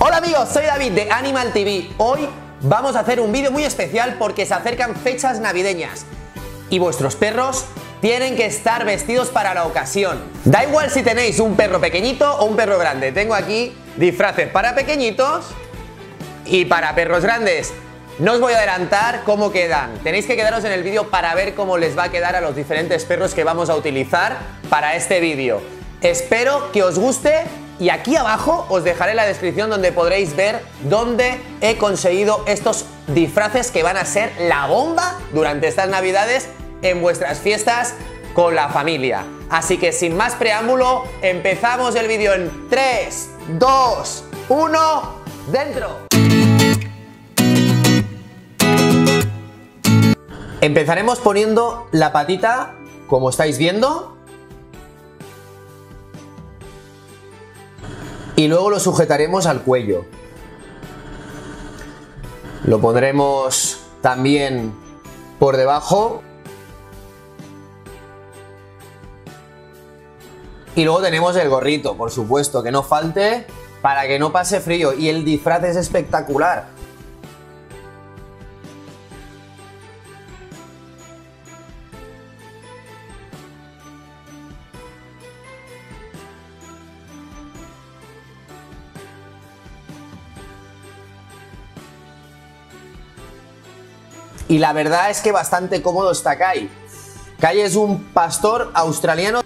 Hola amigos, soy David de Animal TV. Hoy vamos a hacer un vídeo muy especial porque se acercan fechas navideñas y vuestros perros tienen que estar vestidos para la ocasión. Da igual si tenéis un perro pequeñito o un perro grande. Tengo aquí disfraces para pequeñitos y para perros grandes. No os voy a adelantar cómo quedan. Tenéis que quedaros en el vídeo para ver cómo les va a quedar a los diferentes perros que vamos a utilizar para este vídeo. Espero que os guste y aquí abajo os dejaré la descripción donde podréis ver dónde he conseguido estos disfraces que van a ser la bomba durante estas navidades en vuestras fiestas con la familia. Así que sin más preámbulo, empezamos el vídeo en 3, 2, 1, dentro. Empezaremos poniendo la patita, como estáis viendo, y luego lo sujetaremos al cuello. Lo pondremos también por debajo. Y luego tenemos el gorrito, por supuesto, que no falte para que no pase frío. Y el disfraz es espectacular. Y la verdad es que bastante cómodo está Kai. Kai es un pastor australiano.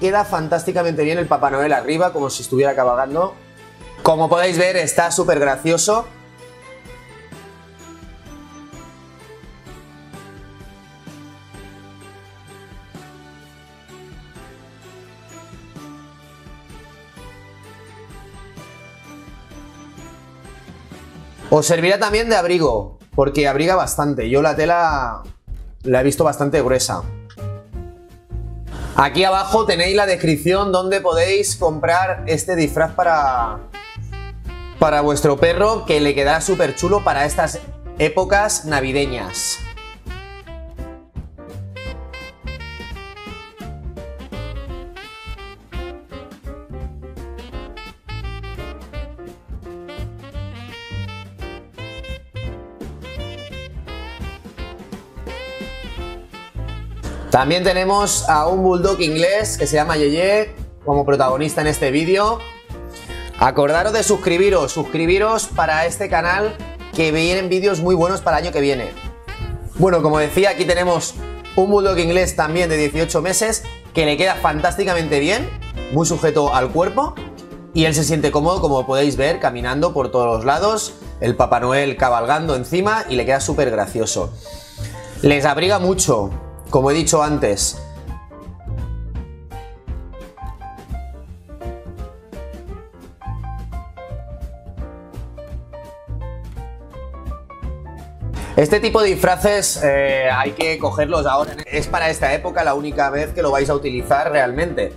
Queda fantásticamente bien el Papá Noel arriba, como si estuviera cabalgando. Como podéis ver, está súper gracioso. Os servirá también de abrigo, porque abriga bastante. Yo la tela la he visto bastante gruesa. Aquí abajo tenéis la descripción donde podéis comprar este disfraz para, para vuestro perro que le quedará súper chulo para estas épocas navideñas. También tenemos a un bulldog inglés que se llama Yeye como protagonista en este vídeo. Acordaros de suscribiros, suscribiros para este canal que vienen vídeos muy buenos para el año que viene. Bueno, como decía, aquí tenemos un bulldog inglés también de 18 meses que le queda fantásticamente bien, muy sujeto al cuerpo y él se siente cómodo, como podéis ver, caminando por todos los lados, el Papá Noel cabalgando encima y le queda súper gracioso. Les abriga mucho, como he dicho antes, Este tipo de disfraces eh, hay que cogerlos ahora. Es para esta época la única vez que lo vais a utilizar realmente.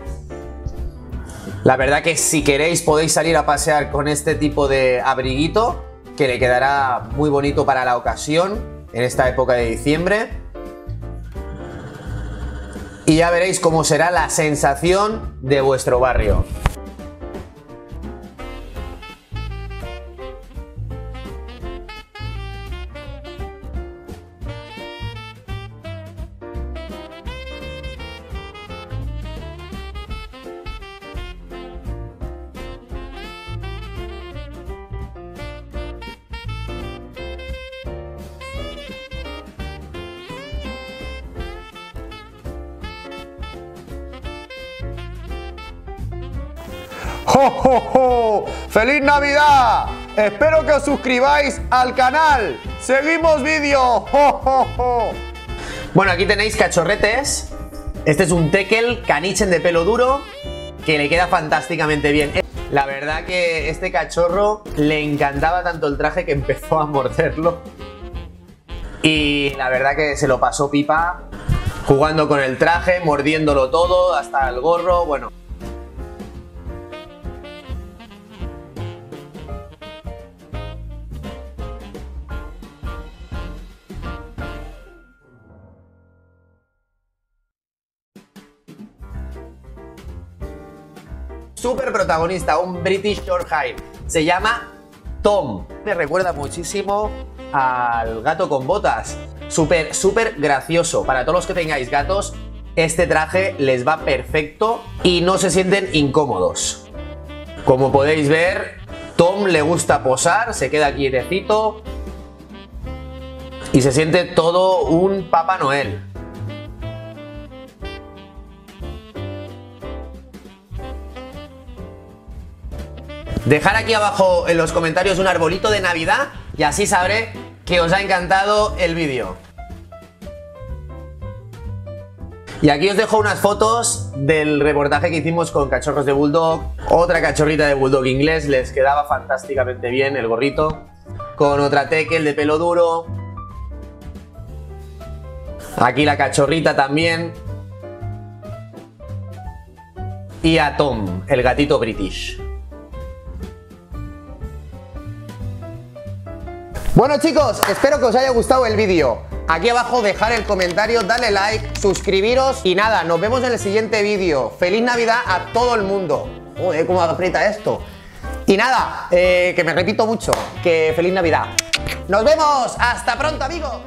La verdad que si queréis podéis salir a pasear con este tipo de abriguito que le quedará muy bonito para la ocasión en esta época de diciembre y ya veréis cómo será la sensación de vuestro barrio. ¡Jo, feliz Navidad! Espero que os suscribáis al canal. ¡Seguimos vídeo! Bueno, aquí tenéis cachorretes. Este es un tekel canichen de pelo duro que le queda fantásticamente bien. La verdad que este cachorro le encantaba tanto el traje que empezó a morderlo. Y la verdad que se lo pasó pipa jugando con el traje, mordiéndolo todo, hasta el gorro, bueno. Super protagonista, un British Shorthair. Se llama Tom. Me recuerda muchísimo al gato con botas. Súper, súper gracioso. Para todos los que tengáis gatos, este traje les va perfecto y no se sienten incómodos. Como podéis ver, Tom le gusta posar, se queda quietecito y se siente todo un Papá Noel. Dejar aquí abajo en los comentarios un arbolito de Navidad y así sabré que os ha encantado el vídeo. Y aquí os dejo unas fotos del reportaje que hicimos con cachorros de bulldog. Otra cachorrita de bulldog inglés, les quedaba fantásticamente bien el gorrito. Con otra tekel de pelo duro. Aquí la cachorrita también. Y a Tom, el gatito british. Bueno chicos, espero que os haya gustado el vídeo. Aquí abajo dejar el comentario, dale like, suscribiros y nada, nos vemos en el siguiente vídeo. ¡Feliz Navidad a todo el mundo! Joder, cómo aprieta esto. Y nada, eh, que me repito mucho, que feliz Navidad. ¡Nos vemos! ¡Hasta pronto, amigos!